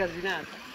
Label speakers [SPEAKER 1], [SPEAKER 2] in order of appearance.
[SPEAKER 1] quase nada.